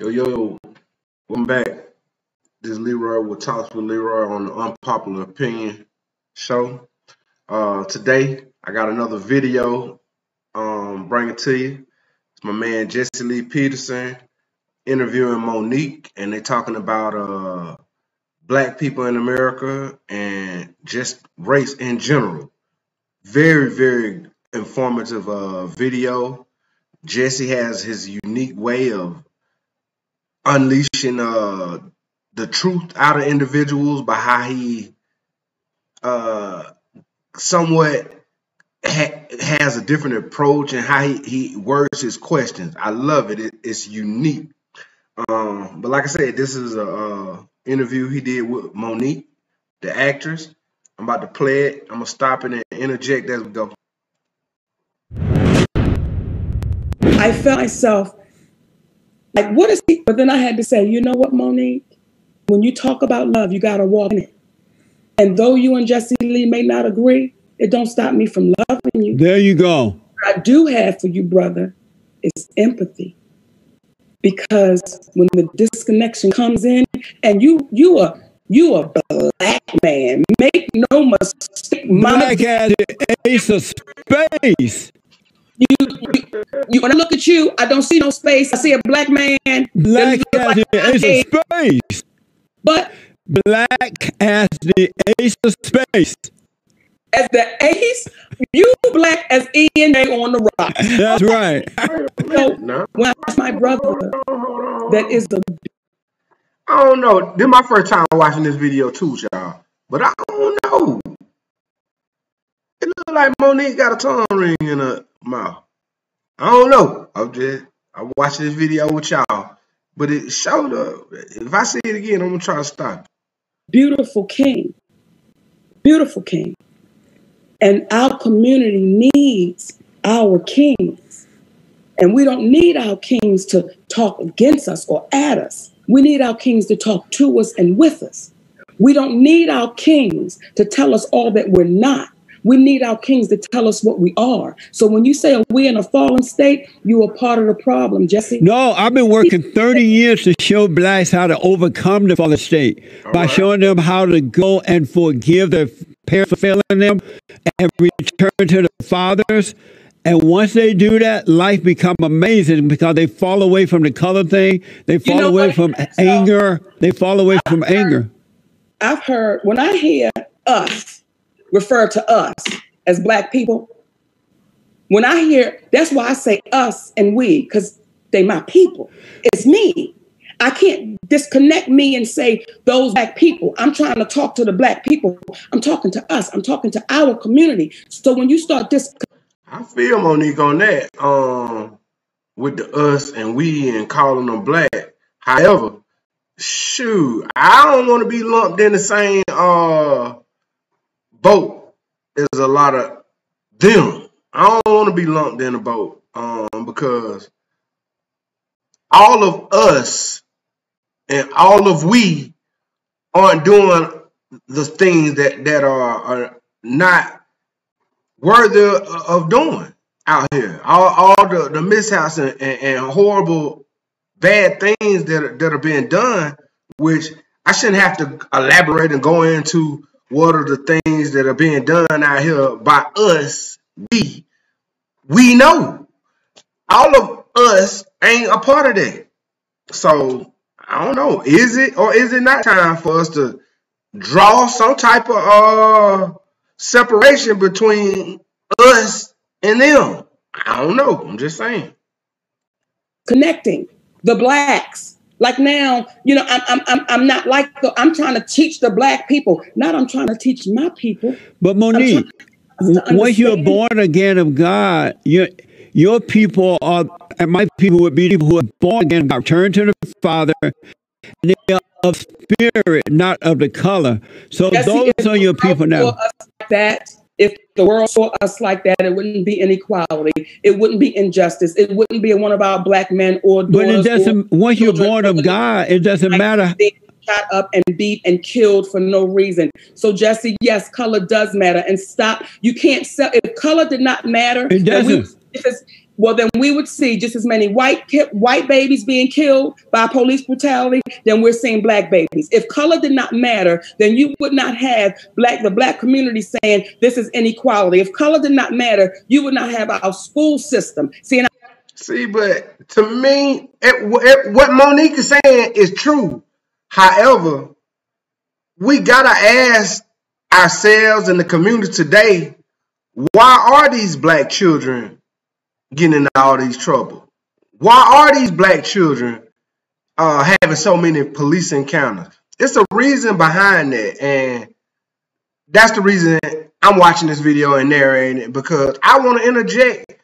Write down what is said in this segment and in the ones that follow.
Yo, yo, welcome back. This is Leroy with Talks with Leroy on the Unpopular Opinion Show. Uh, today, I got another video um, bringing to you. It's my man Jesse Lee Peterson interviewing Mo'Nique, and they're talking about uh, black people in America and just race in general. Very, very informative uh, video. Jesse has his unique way of unleashing uh, the truth out of individuals by how he uh, somewhat ha has a different approach and how he, he words his questions. I love it. it it's unique. Um, but like I said, this is a uh, interview he did with Mo'Nique, the actress. I'm about to play it. I'm gonna stop it and interject as we go. I felt myself like, what is he? But then I had to say, you know what, Mo'Nique? When you talk about love, you got to walk in it. And though you and Jesse Lee may not agree, it don't stop me from loving you. There you go. What I do have for you, brother, is empathy. Because when the disconnection comes in, and you you are you a black man, make no mistake. Black as the ace of space. You, you, you, when I look at you, I don't see no space. I see a black man. Black as like the ace of space. But Black as the ace of space. as the ace, you black as Ian on the rock. That's right. So No, when I ask my brother that is the I don't know. This is my first time watching this video too, y'all. But I don't know. It look like Mo'Nique got a tongue ring in her mouth. I don't know. I'm just I'm watching this video with y'all. But it showed up. If I see it again, I'm gonna try to stop beautiful king, beautiful king. And our community needs our kings. And we don't need our kings to talk against us or at us. We need our kings to talk to us and with us. We don't need our kings to tell us all that we're not. We need our kings to tell us what we are. So when you say we're in a fallen state, you are part of the problem, Jesse. No, I've been working 30 years to show blacks how to overcome the fallen state by right. showing them how to go and forgive their parents for failing them and return to the fathers. And once they do that, life become amazing because they fall away from the color thing. They fall know away what? from So- anger. They fall away from anger. I've heard when I hear us refer to us as black people, when I hear that's why I say us and we, because they my people. It's me. I can't disconnect me and say those black people. I'm trying to talk to the black people. I'm talking to us. I'm talking to our community. So when you start this, I feel Monique on that. Um, with the us and we and calling them black. However, shoot, I don't want to be lumped in the same uh boat is a lot of them. I don't want to be lumped in a boat um because all of us and all of we aren't doing the things that that are, are not worthy of doing out here. All, all the, the mishaps and, and, and horrible bad things that are, that are being done, which I shouldn't have to elaborate and go into what are the things that are being done out here by us. We we know all of us ain't a part of that. So I don't know. Is it or is it not time for us to draw some type of uh separation between us and them? I don't know. I'm just saying. connecting the blacks. Like now, you know, I'm I'm I'm, I'm not like the, I'm trying to teach the black people. Not I'm trying to teach my people. But Monique, once you're born again of God, your your people are, and my people would be people who are born again, God, turn to the Father, and they are of spirit, not of the color. So Jesse, those are your people now. that, if the world saw us like that, it wouldn't be inequality. It wouldn't be injustice. It wouldn't be one of our black men or But it doesn't. Once you're born of God, it doesn't like matter. being shot up and beat and killed for no reason. So Jesse, yes, color does matter. And stop. You can't sell if color did not matter. It doesn't. if it's well, then we would see just as many white ki- white babies being killed by police brutality than we're seeing black babies. If color did not matter, then you would not have black the black community saying this is inequality. If color did not matter, you would not have our school system. See, I- See, but to me, it, it, what Monique is saying is true. However, we gotta ask ourselves in the community today, why are these black children getting into all these trouble? Why are these black children uh, having so many police encounters? It's a reason behind that, and that's the reason I'm watching this video and narrating it because I want to interject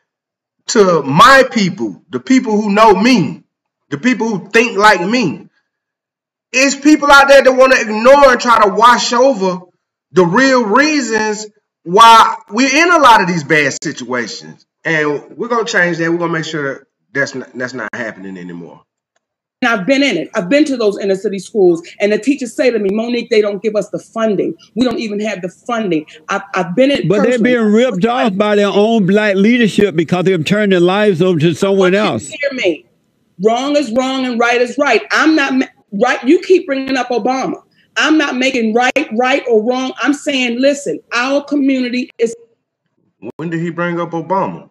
to my people, the people who know me, the people who think like me. It's people out there that want to ignore and try to wash over the real reasons why we're in a lot of these bad situations. And we're gonna change that. We're gonna make sure that's not that's not happening anymore. And I've been in it. I've been to those inner city schools, and the teachers say to me, Monique, they don't give us the funding. We don't even have the funding. I've, I've been in. But they're being ripped off by their own black leadership because they've turned their lives over to someone But you else. Hear me. Wrong is wrong and right is right. I'm not ma- right. You keep bringing up Obama. I'm not making right, right or wrong. I'm saying, listen, our community is When did he bring up Obama?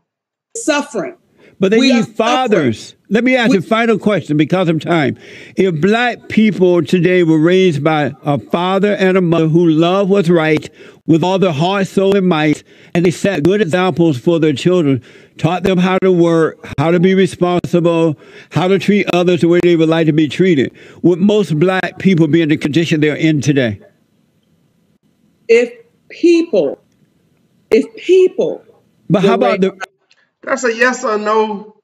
suffering. But they We need fathers. Let me ask We- you a final question because of time. If black people today were raised by a father and a mother who loved what's right with all their heart, soul, and might, and they set good examples for their children, taught them how to work, how to be responsible, how to treat others the way they would like to be treated, would most black people be in the condition they're in today? If people, if people, But how about the That's a yes or no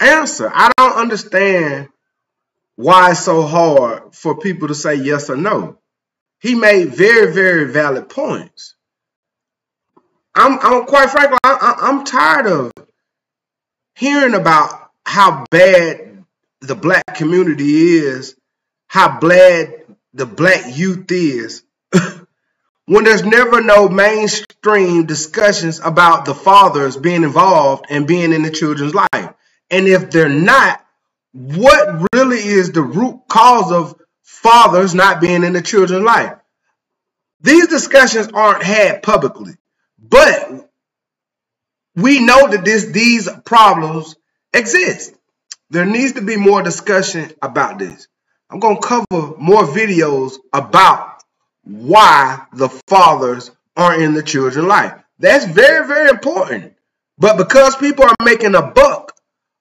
answer. I don't understand why it's so hard for people to say yes or no. He made very, very valid points. I'm, I'm quite frankly, I, I, I'm tired of hearing about how bad the black community is, how bad the black youth is, when there's never no mainstream discussions about the fathers being involved and being in the children's life. And if they're not, what really is the root cause of fathers not being in the children's life? These discussions aren't had publicly, but we know that this these problems exist. There needs to be more discussion about this. I'm going to cover more videos about why the fathers aren't in the children's life. That's very, very important. But because people are making a buck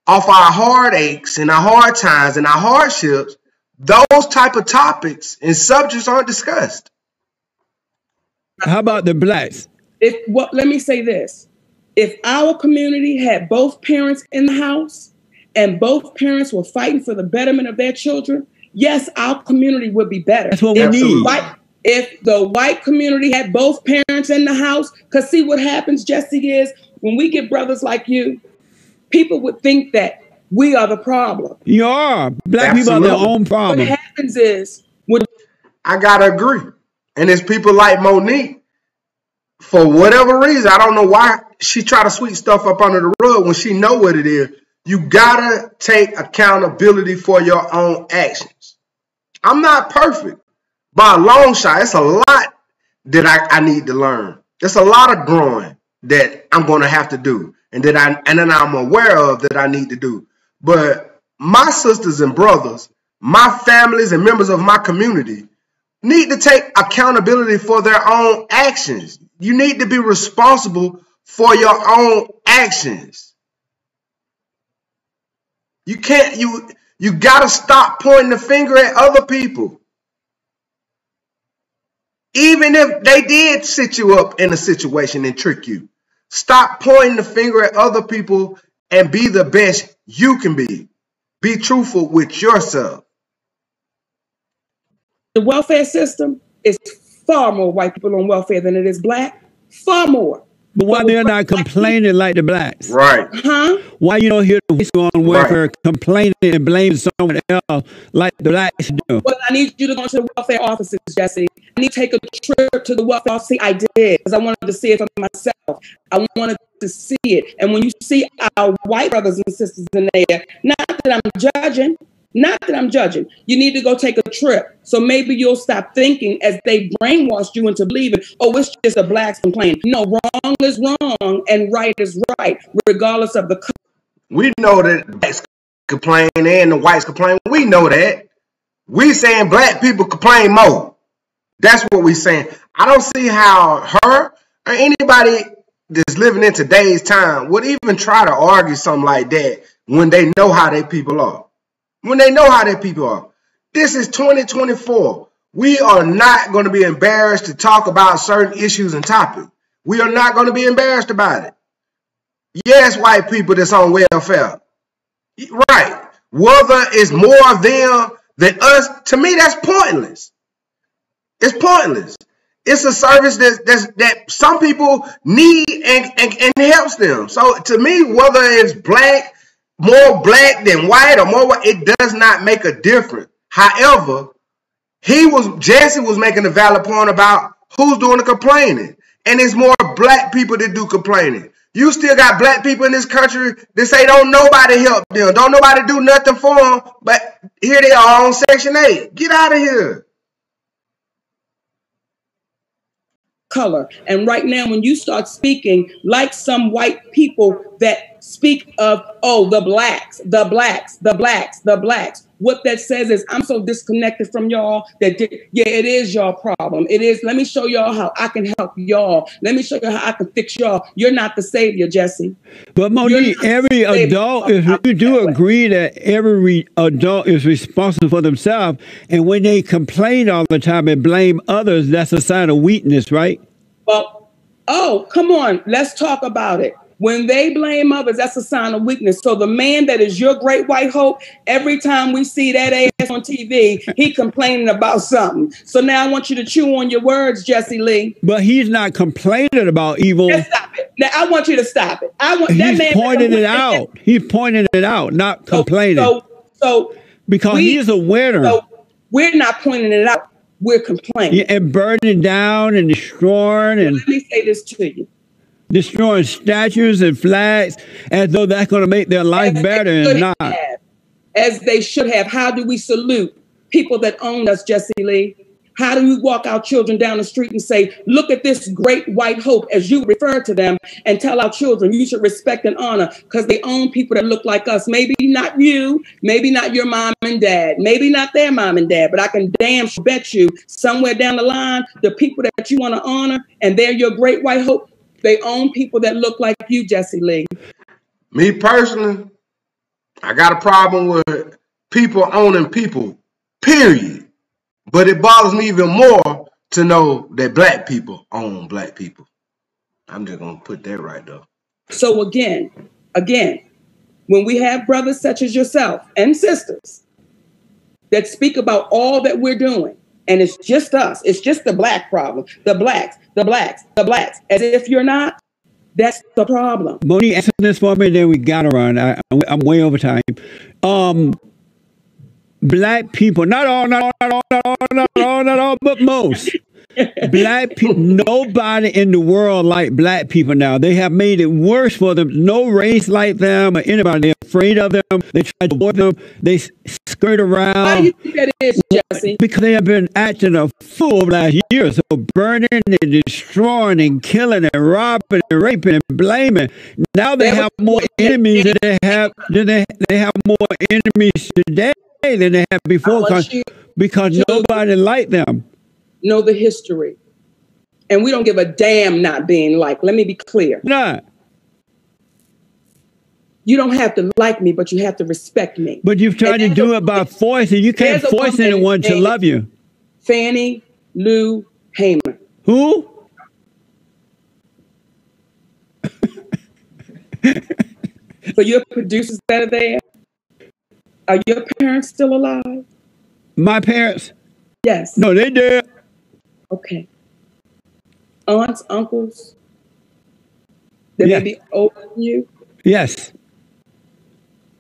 off our heartaches and our hard times and our hardships, those type of topics and subjects aren't discussed. how about the blacks? if what let me say this if our community had both parents in the house and both parents were fighting for the betterment of their children yes our community would be better That's what we if need. white, if the white community had both parents in the house because see what happens jesse is when we get brothers like you people would think that we are the problem You are. Black people are their own problem. what happens is when I gotta agree. And it's people like Monique, for whatever reason, I don't know why she try to sweep stuff up under the rug when she know what it is. You gotta take accountability for your own actions. I'm not perfect by a long shot. It's a lot that I, I need to learn. It's a lot of growing that I'm gonna have to do, and that I and then I'm aware of that I need to do. But my sisters and brothers, my families and members of my community need to take accountability for their own actions. You need to be responsible for your own actions. You can't you you got to stop pointing the finger at other people. Even if they did sit you up in a situation and trick you. Stop pointing the finger at other people and be the best you can be. Be truthful with yourself. the welfare system is far more white people on welfare than it is black far more But why they're not complaining like the blacks? Right. Huh? Why you don't hear the voice on welfare complaining and blaming someone else like the blacks do? Well, I need you to go to the welfare offices, Jesse. I need to take a trip to the welfare office. See, I did because I wanted to see it for myself. I wanted to see it. And when you see our white brothers and sisters in there, not that I'm judging, not that I'm judging. You need to go take a trip. So maybe you'll stop thinking as they brainwashed you into believing, oh, it's just the blacks complaining. No, wrong is wrong and right is right, regardless of the. We know that blacks complain and the whites complain. We know that. We saying black people complain more. That's what we saying. I don't see how her or anybody that's living in today's time would even try to argue something like that when they know how their people are when they know how their people are. This is 2024. We are not going to be embarrassed to talk about certain issues and topics. We are not going to be embarrassed about it. Yes, white people that's on welfare. Right. Whether it's more of them than us, to me, that's pointless. It's pointless. It's a service that that's, that some people need and, and, and helps them. So to me, whether it's black, more black than white or more white, it does not make a difference. However, he was Jesse was making a valid point about who's doing the complaining. And it's more black people that do complaining. You still got black people in this country that say don't nobody help them, don't nobody do nothing for them, but here they are on Section 8. Get out of here. color. And right now, when you start speaking like some white people that speak of, oh, the blacks, the blacks, the blacks, the blacks, what that says is, I'm so disconnected from y'all that, yeah, it is your problem. It is. Let me show y'all how I can help y'all. Let me show you how I can fix y'all. You're not the savior, Jesse. But Monique, every adult, if you do agree that every adult is responsible for themselves, and when they complain all the time and blame others, that's a sign of weakness, right? Well, oh, come on, let's talk about it. When they blame others, that's a sign of weakness. So the man that is your great white hope, every time we see that ass on TV, he complaining about something. So now I want you to chew on your words, Jesse Lee. But he's not complaining about evil. Stop it. Now I want you to stop it. I want he's that man pointing it out. He's pointing it out, not complaining. So, so, because we, he's a winner. So we're not pointing it out. We're complaining. Yeah, and burning down and destroying and let me say this to you destroying statues and flags as though that's going to make their life as better and not. Have, as they should have. How do we salute people that own us, Jesse Lee? How do we walk our children down the street and say, look at this great white hope, as you refer to them, and tell our children you should respect and honor because they own people that look like us. Maybe not you, maybe not your mom and dad, maybe not their mom and dad, but I can damn bet you somewhere down the line, the people that you want to honor and they're your great white hope, they own people that look like you, Jesse Lee. Me personally, I got a problem with people owning people, period. But it bothers me even more to know that black people own black people. I'm just gonna put that right there. So again, again, when we have brothers such as yourself and sisters that speak about all that we're doing, and it's just us, it's just the black problem, the blacks, the blacks, the blacks, as if you're not, that's the problem. Moni, answer this for me, then we got to run. I, am way over time. Um, black people, not all, not all, not all, not all, not all, not all, but most. black people, nobody in the world like black people now. They have made it worse for them. No race like them or anybody. They're afraid of them. They try to avoid them. They skirt around. Why do you think that is, Jesse? Because they have been acting a fool last year. So burning and destroying and killing and robbing and raping and blaming. Now they have more enemies than they have. Than they, they have more enemies today than they have before because, because nobody liked them. Know the history. And we don't give a damn not being like. Let me be clear. Nah. You don't have to like me, but you have to respect me. But you've tried to do it by force, and you can't force anyone to love you. Fannie Lou Hamer. Who? For your producers that are there, are your parents still alive? My parents? Yes. No, they dead. Okay. Aunts, uncles, They Yeah. may be older than you. Yes.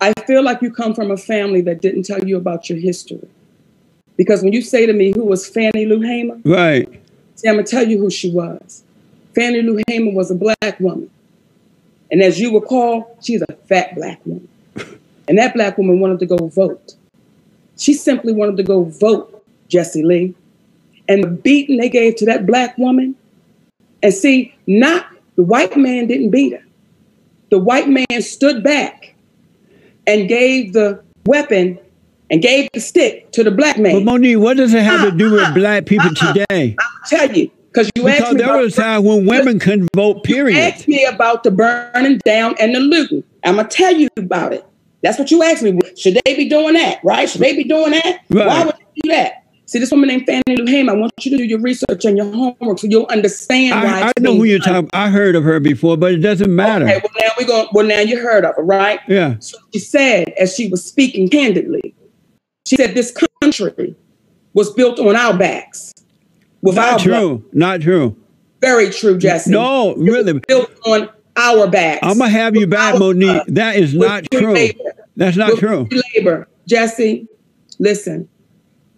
I feel like you come from a family that didn't tell you about your history. Because when you say to me, who was Fannie Lou Hamer? Right. See, I'm going to tell you who she was. Fannie Lou Hamer was a black woman. And as you recall, she's a fat black woman. And that black woman wanted to go vote. She simply wanted to go vote, Jesse Lee. And the beating they gave to that black woman, and see, not the white man didn't beat her. The white man stood back and gave the weapon and gave the stick to the black man. But Monique, what does it have to ah, do with ah, black people ah, today? I'll tell you, because you asked Because me there about was a time when women couldn't vote, period. asked me about the burning down and the looting. I'm gonna tell you about it. That's what you asked me. Should they be doing that? Right? Should they be doing that? Right. Why would they do that? See, this woman named Fannie Lou Hamer. I want you to do your research and your homework so you'll understand why. I, I know who you're talking. I heard of her before, but it doesn't matter. Okay, well now we're going. Well now you heard of her, right? Yeah. So she said, as she was speaking candidly, she said, "This country was built on our backs." With our Not blood. true. Not true. Very true, Jesse. No, It really. built on our backs. I'm gonna have you back, Monique. blood. That is not true. labor. That's not With true. Labor, Jesse. Listen,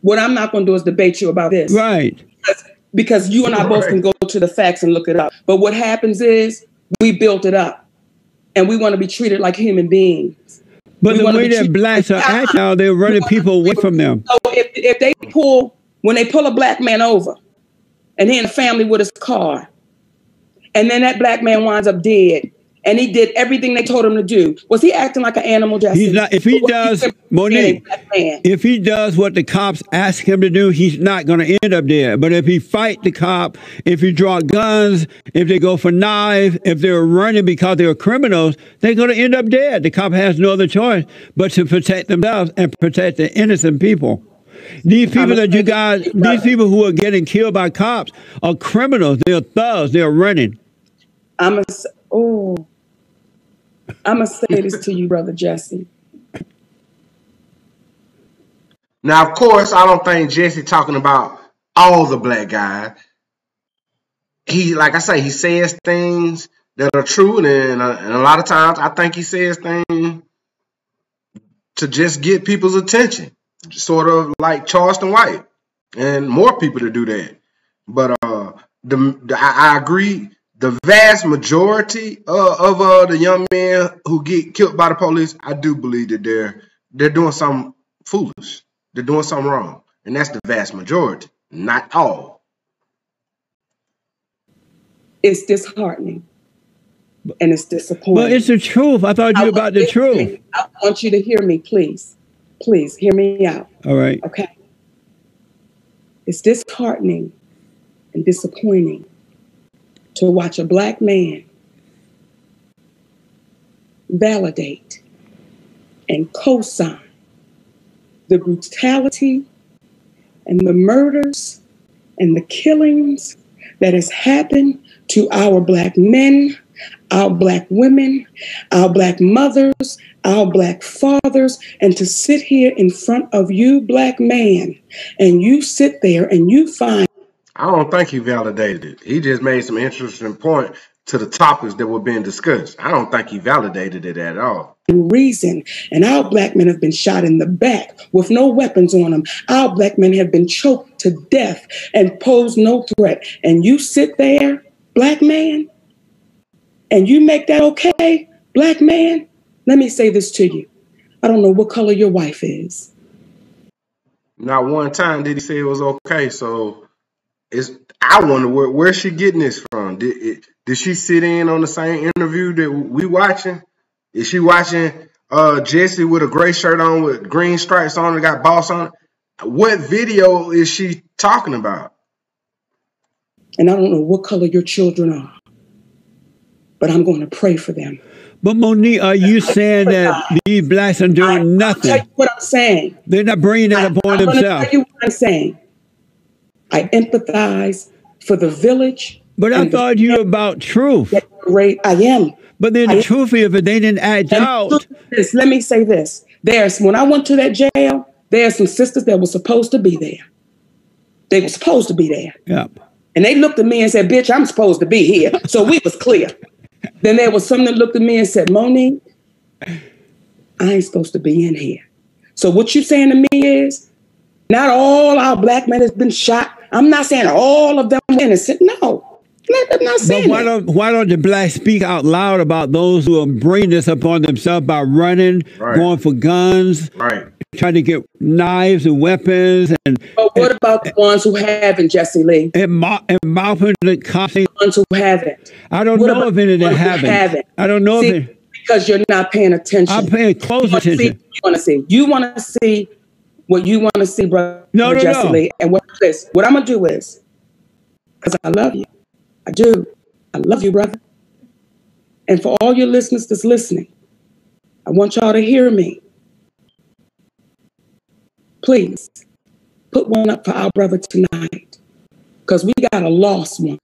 what I'm not going to do is debate you about this, Right. Because, because you and I both can go to the facts and look it up. But what happens is we built it up, and we want to be treated like human beings. But We the way that blacks are like acting now, they're running people away from them. So if, if they pull, when they pull a black man over, and he in a family with his car, and then that black man winds up dead, and he did everything they told him to do, was he acting like an animal? He's not. If he does, simply Monique, being a black man? if he does what the cops ask him to do, he's not going to end up there. But if he fight the cop, if he draw guns, if they go for knives, if they're running because they're criminals, they're going to end up dead. The cop has no other choice but to protect themselves and protect the innocent people. These people that you guys, these people who are getting killed by cops are criminals. They're thugs. They're running. I'm a, oh, I'm gonna say this to you, brother Jesse. Now, of course, I don't think Jesse talking about all the black guys. He, like I say, he says things that are true, and, uh, and a lot of times I think he says things to just get people's attention, sort of like Charleston White, and more people to do that. But uh, the, the I, I agree. The vast majority uh, of uh, the young men who get killed by the police, I do believe that they're they're doing something foolish. They're doing something wrong, and that's the vast majority, not all. It's disheartening, and it's disappointing. But it's the truth. I thought you I about the want- truth. I want you to hear me, please. Please hear me out. All right. Okay. It's disheartening and disappointing to watch a black man validate and co sign the brutality and the murders and the killings that has happened to our black men, our black women, our black mothers, our black fathers, and to sit here in front of you, black man, and you sit there and you find I don't think he validated it. He just made some interesting point to the topics that were being discussed. I don't think he validated it at all. reason. And our black men have been shot in the back with no weapons on them. Our black men have been choked to death and pose no threat. And you sit there, black man, and you make that okay, black man. Let me say this to you. I don't know what color your wife is. Not one time did he say it was okay. So it's I wonder where where's she getting this from? Did it, did she sit in on the same interview that we watching? Is she watching uh Jesse with a gray shirt on with green stripes on and got boss on? What video is she talking about? And I don't know what color your children are. But I'm going to pray for them. But Monique, are you saying that these blacks are I- doing I'll tell nothing? you what I'm saying. They're not bringing that I, upon am going to themselves. tell you what I'm saying. I empathize for the village. But I thought you about truth. great. I am. But then the truth is, if they didn't act And out, this, let me say this. There's when I went to that jail, there's some sisters that were supposed to be there. They were supposed to be there. yeah. And they looked at me and said, bitch, I'm supposed to be here. So we was clear. Then there was some that looked at me and said, Monique, I ain't supposed to be in here. So what you saying to me is, not all our black men has been shot. I'm not saying all of them innocent. No. I'm not saying but why don't why don't the blacks speak out loud about those who are bringing this upon themselves by running, Right. going for guns, Right. trying to get knives and weapons, and But what about the ones who haven't, Jesse Lee? and, mou- and mouthing the cops. The ones who haven't. I don't What know about if any of them haven't. haven't? I don't know See, if it, because you're not paying attention. I'm paying close you want to see, attention. you want to see. You want to see what you want to see, brother No, no, Jesse no. Lee. And what this? What I'm gonna do is, because I love you, I do. I love you, brother. And for all your listeners that's listening, I want y'all to hear me. Please put one up for our brother tonight, because we got a lost one,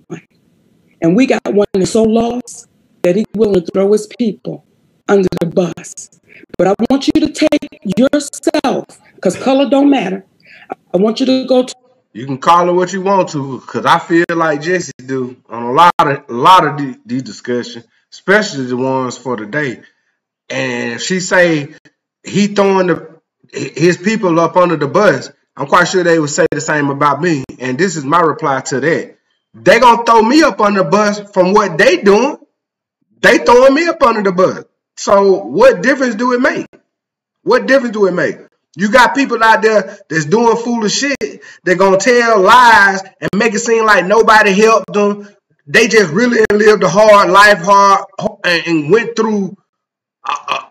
and we got one that's so lost that he's willing to throw his people under the bus. But I want you to take yourself, because color don't matter. I want you to go to You can call it what you want to, because I feel like Jesse do on a lot of a lot of the- these discussions, especially the ones for today. And she say he throwing the his people up under the bus, I'm quite sure they would say the same about me. And this is my reply to that. They gonna throw me up on the bus from what they doing. They throwing me up under the bus. So what difference do it make? What difference do it make? You got people out there that's doing foolish shit. They're gonna tell lies and make it seem like nobody helped them. They just really lived a hard life, hard, and, went through uh, uh,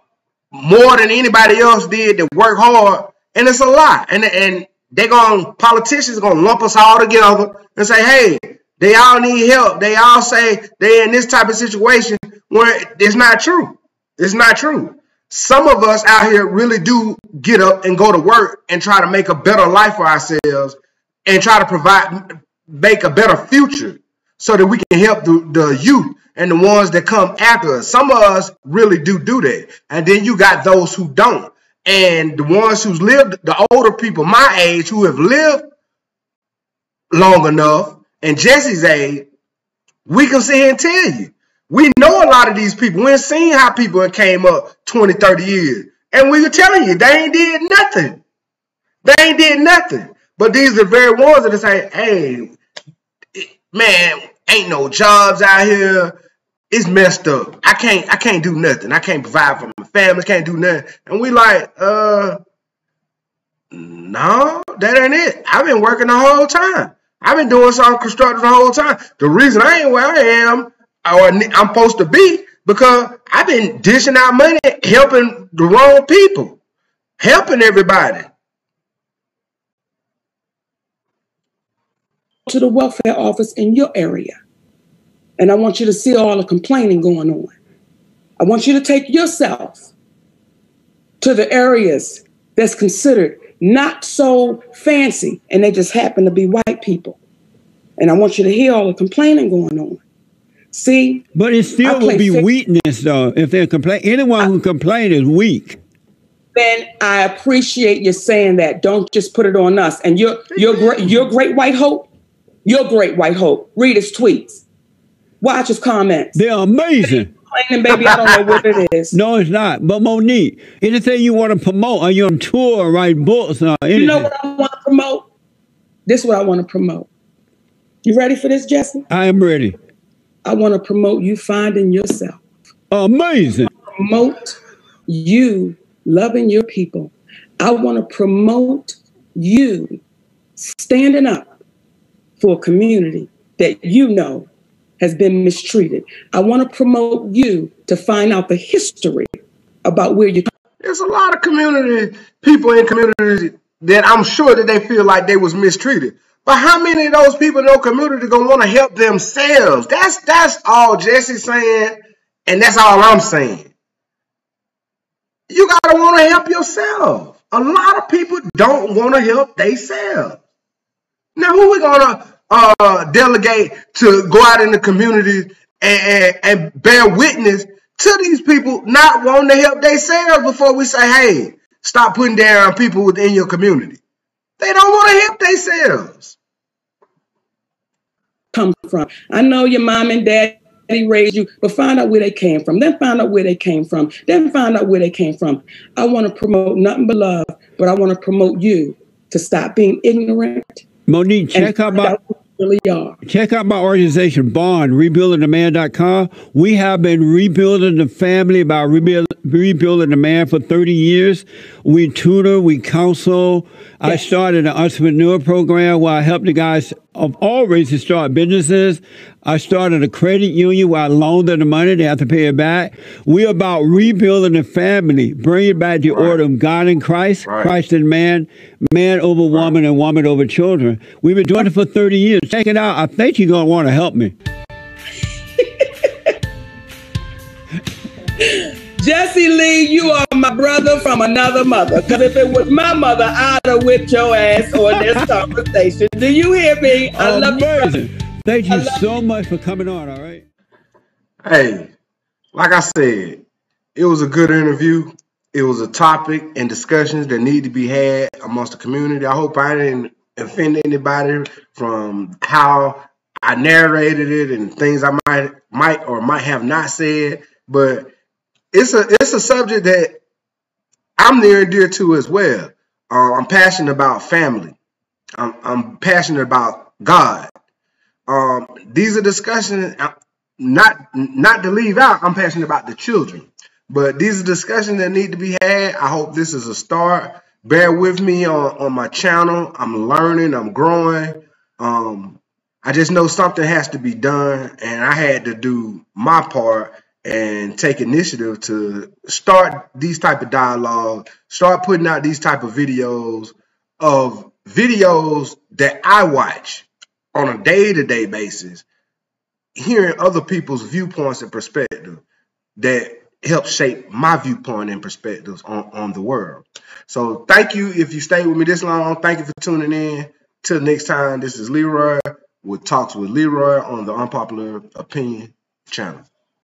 more than anybody else did to work hard. And it's a lie. And and they gonna politicians gonna lump us all together and say, hey, they all need help. They all say they in this type of situation where it's not true. It's not true. Some of us out here really do get up and go to work and try to make a better life for ourselves and try to provide make a better future so that we can help the, the youth and the ones that come after us. Some of us really do do that. And then you got those who don't. And the ones who's lived, the older people my age who have lived long enough and Jesse's age, we can sit here and tell you. We know a lot of these people. We ain't seen how people came up 20, 30 years. And we were telling you, they ain't did nothing. They ain't did nothing. But these are the very ones that say, hey, man, ain't no jobs out here. It's messed up. I can't I can't do nothing. I can't provide for my family, can't do nothing. And we like, uh no, that ain't it. I've been working the whole time. I've been doing something constructive the whole time. The reason I ain't where I am or I'm supposed to be because I've been dishing out money, helping the wrong people, helping everybody. to the welfare office in your area. And I want you to see all the complaining going on. I want you to take yourself to the areas that's considered not so fancy and they just happen to be white people. And I want you to hear all the complaining going on. See, But it still would be fair- weakness, though. If they complain, anyone who uh, complains is weak. then I appreciate you saying that. Don't just put it on us. And your your great your great white hope, your great white hope. Read his tweets. Watch his comments. They're amazing. Complaining, baby, I don't know what it is. No, it's not. But Monique, anything you want to promote, are you on tour, or write books, or anything? You know what I want to promote? This is what I want to promote. You ready for this, Jesse? I am ready. I want to promote you finding yourself. Amazing. Promote you loving your people. I want to promote you standing up for a community that you know has been mistreated. I want to promote you to find out the history about where you There's a lot of community people in communities that I'm sure that they feel like they was mistreated. But how many of those people in those community gonna want to help themselves? That's that's all Jesse's saying, and that's all I'm saying. You gotta want to help yourself. A lot of people don't want to help themselves. Now, who we gonna uh, delegate to go out in the community and, and, and bear witness to these people not wanting to help themselves before we say, hey, stop putting down people within your community? They don't want to help themselves. come from. I know your mom and dad daddy raised you, but find out where they came from. Then find out where they came from. Then find out where they came from. I want to promote nothing but love, but I want to promote you to stop being ignorant. Monique, check out my really are. Check out my organization, Bond, rebuildingtheman.com. We have been rebuilding the family by rebuild, rebuilding the man for 30 years. We tutor, we counsel. Yes. I started an entrepreneur program where I help the guys of all races start businesses. I started a credit union where I loaned them the money, they have to pay it back. We're about rebuilding the family, bringing back the right. order of God in Christ, right. Christ in man, man over woman, right. and woman over children. We've been doing it for 30 years. Check it out. I think you're going to want to help me. Jesse Lee, you are my brother from another mother. Because if it was my mother, I'd have whipped your ass on this conversation. Do you hear me? I love you. Thank you so you. much for coming on, all right? Hey, like I said, it was a good interview. It was a topic and discussions that need to be had amongst the community. I hope I didn't offend anybody from how I narrated it and things I might might or might have not said. But it's a it's a subject that I'm near and dear to as well. Uh, I'm passionate about family. I'm, I'm passionate about God. Um, these are discussions uh, not not to leave out. I'm passionate about the children, but these are discussions that need to be had. I hope this is a start. Bear with me on, on my channel. I'm learning. I'm growing. Um, I just know something has to be done, and I had to do my part and take initiative to start these type of dialogue, start putting out these type of videos of videos that I watch on a day-to-day basis, hearing other people's viewpoints and perspective that help shape my viewpoint and perspectives on, on the world. So thank you if you stayed with me this long. Thank you for tuning in. Till next time, this is Leroy with Talks with Leroy on the Unpopular Opinion channel.